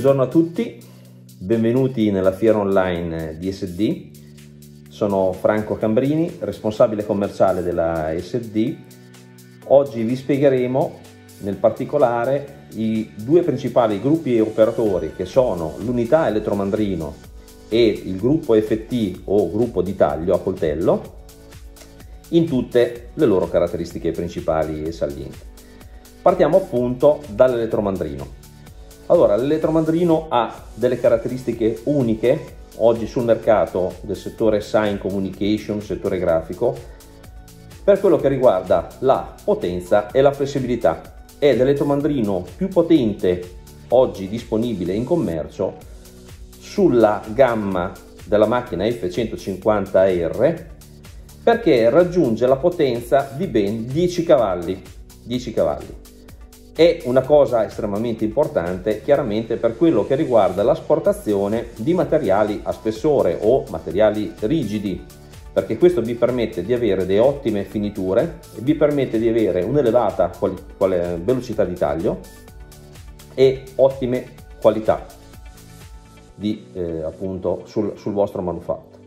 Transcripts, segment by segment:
Buongiorno a tutti, benvenuti nella fiera online di SD. Sono Franco Cambrini, responsabile commerciale della SD. Oggi vi spiegheremo nel particolare i due principali gruppi operatori che sono l'unità elettromandrino e il gruppo FT o gruppo di taglio a coltello in tutte le loro caratteristiche principali e salienti. Partiamo appunto dall'elettromandrino. Allora, l'elettromandrino ha delle caratteristiche uniche oggi sul mercato del settore sign communication, settore grafico, per quello che riguarda la potenza e la flessibilità. È l'elettromandrino più potente oggi disponibile in commercio sulla gamma della macchina F150R perché raggiunge la potenza di ben 10 cavalli. 10 cavalli. È una cosa estremamente importante chiaramente per quello che riguarda l'asportazione di materiali a spessore o materiali rigidi, perché questo vi permette di avere delle ottime finiture e vi permette di avere un'elevata quali- quale velocità di taglio e ottime qualità di, eh, appunto sul, sul vostro manufatto.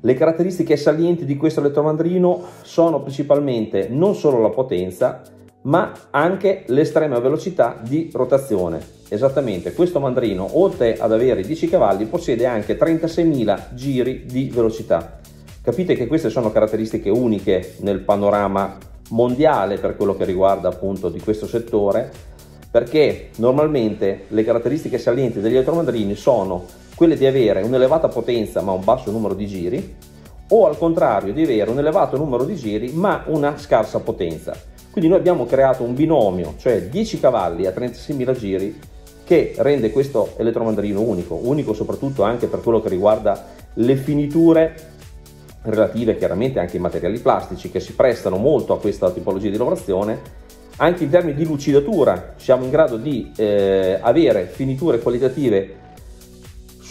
Le caratteristiche salienti di questo elettromandrino sono principalmente non solo la potenza, ma anche l'estrema velocità di rotazione. Esattamente, questo mandrino, oltre ad avere 10 cavalli, possiede anche 36.000 giri di velocità. Capite che queste sono caratteristiche uniche nel panorama mondiale per quello che riguarda appunto di questo settore, perché normalmente le caratteristiche salienti degli elettromandrini sono quelle di avere un'elevata potenza ma un basso numero di giri, o al contrario di avere un elevato numero di giri ma una scarsa potenza. Quindi noi abbiamo creato un binomio, cioè 10 cavalli a 36.000 giri, che rende questo elettromandrino unico, unico soprattutto anche per quello che riguarda le finiture relative chiaramente anche ai materiali plastici che si prestano molto a questa tipologia di lavorazione. Anche in termini di lucidatura siamo in grado di eh, avere finiture qualitative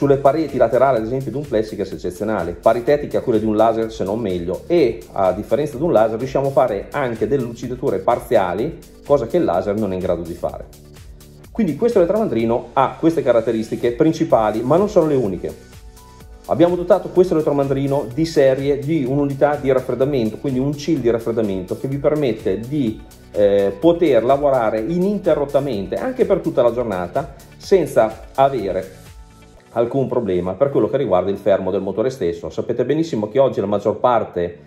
sulle pareti laterali ad esempio di un plexiglass eccezionale, paritetiche a quelle di un laser se non meglio e a differenza di un laser riusciamo a fare anche delle lucidature parziali, cosa che il laser non è in grado di fare. Quindi questo elettromandrino ha queste caratteristiche principali, ma non sono le uniche. Abbiamo dotato questo elettromandrino di serie di un'unità di raffreddamento, quindi un chill di raffreddamento che vi permette di eh, poter lavorare ininterrottamente anche per tutta la giornata senza avere alcun problema per quello che riguarda il fermo del motore stesso. Sapete benissimo che oggi la maggior parte,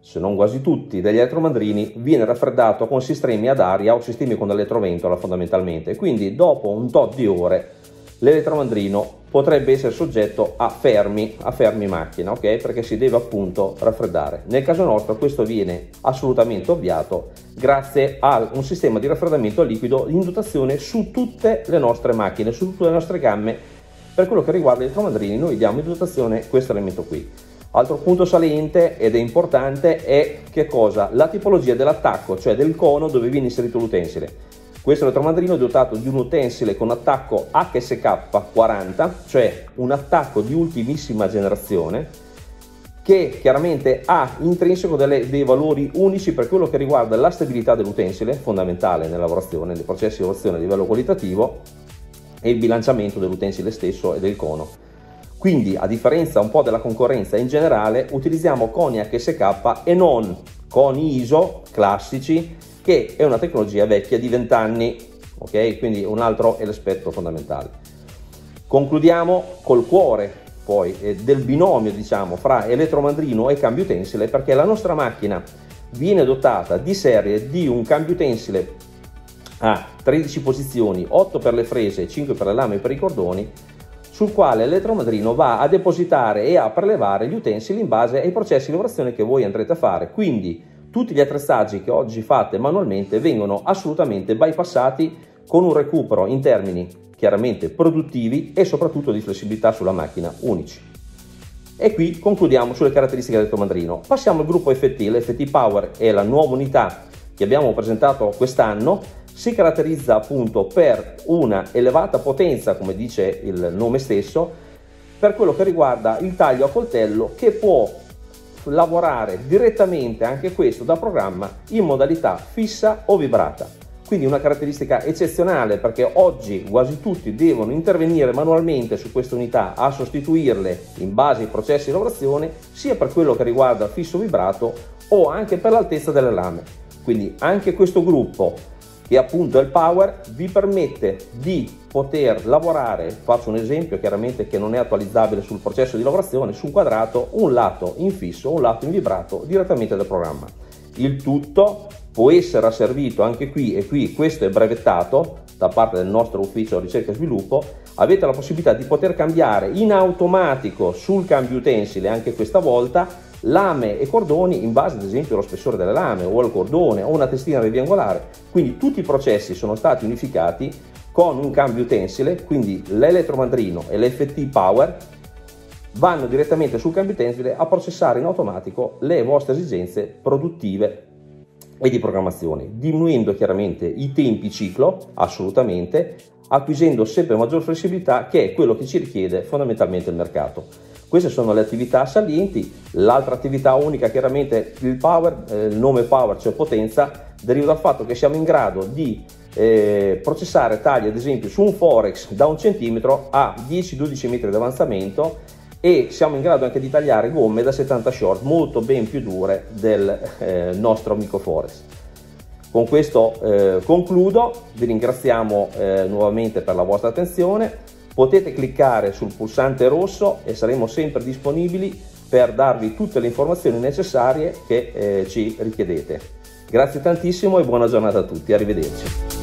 se non quasi tutti, degli elettromandrini viene raffreddato con sistemi ad aria o sistemi con elettroventola fondamentalmente, quindi dopo un tot di ore l'elettromandrino potrebbe essere soggetto a fermi, a fermi macchina, ok? Perché si deve appunto raffreddare. Nel caso nostro questo viene assolutamente ovviato grazie a un sistema di raffreddamento liquido in dotazione su tutte le nostre macchine, su tutte le nostre gamme per quello che riguarda i elettromandrini noi diamo in dotazione questo elemento qui. Altro punto saliente ed è importante è che cosa? La tipologia dell'attacco, cioè del cono dove viene inserito l'utensile. Questo elettromandrino è dotato di un utensile con attacco HSK40, cioè un attacco di ultimissima generazione, che chiaramente ha intrinseco delle, dei valori unici per quello che riguarda la stabilità dell'utensile, fondamentale nella lavorazione, nei processi di lavorazione a livello qualitativo, e il bilanciamento dell'utensile stesso e del cono. Quindi, a differenza un po' della concorrenza in generale, utilizziamo coni HSK e non coni ISO classici, che è una tecnologia vecchia di 20 anni, ok? Quindi un altro è l'aspetto fondamentale. Concludiamo col cuore poi eh, del binomio, diciamo, fra elettromandrino e cambio utensile, perché la nostra macchina viene dotata di serie di un cambio utensile a 13 posizioni, 8 per le frese, 5 per le lame e per i cordoni, sul quale l'elettromadrino va a depositare e a prelevare gli utensili in base ai processi di lavorazione che voi andrete a fare. Quindi tutti gli attrezzaggi che oggi fate manualmente vengono assolutamente bypassati con un recupero in termini chiaramente produttivi e soprattutto di flessibilità sulla macchina unici. E qui concludiamo sulle caratteristiche dell'elettromandrino. Passiamo al gruppo FT. L'FT Power è la nuova unità che abbiamo presentato quest'anno si caratterizza appunto per una elevata potenza, come dice il nome stesso, per quello che riguarda il taglio a coltello che può lavorare direttamente anche questo da programma in modalità fissa o vibrata. quindi una caratteristica eccezionale perché oggi quasi tutti devono intervenire manualmente su queste unità a sostituirle in base ai processi di lavorazione sia per quello che riguarda fisso vibrato o anche per l'altezza delle lame. Quindi anche questo gruppo che appunto il power vi permette di poter lavorare, faccio un esempio chiaramente che non è attualizzabile sul processo di lavorazione, su un quadrato, un lato in fisso, un lato in vibrato direttamente dal programma. Il tutto può essere asservito anche qui e qui questo è brevettato da parte del nostro ufficio ricerca e sviluppo avete la possibilità di poter cambiare in automatico sul cambio utensile anche questa volta lame e cordoni in base ad esempio allo spessore delle lame o al cordone o una testina reviangolare quindi tutti i processi sono stati unificati con un cambio utensile quindi l'elettromandrino e l'FT Power vanno direttamente sul cambio utensile a processare in automatico le vostre esigenze produttive e di programmazione, diminuendo chiaramente i tempi ciclo, assolutamente, acquisendo sempre maggior flessibilità che è quello che ci richiede fondamentalmente il mercato. Queste sono le attività salienti, l'altra attività unica chiaramente il power, eh, il nome power cioè potenza, deriva dal fatto che siamo in grado di eh, processare tagli ad esempio su un forex da un centimetro a 10-12 metri di avanzamento e siamo in grado anche di tagliare gomme da 70 short molto ben più dure del eh, nostro amico Forest. Con questo eh, concludo, vi ringraziamo eh, nuovamente per la vostra attenzione, potete cliccare sul pulsante rosso e saremo sempre disponibili per darvi tutte le informazioni necessarie che eh, ci richiedete. Grazie tantissimo e buona giornata a tutti, arrivederci.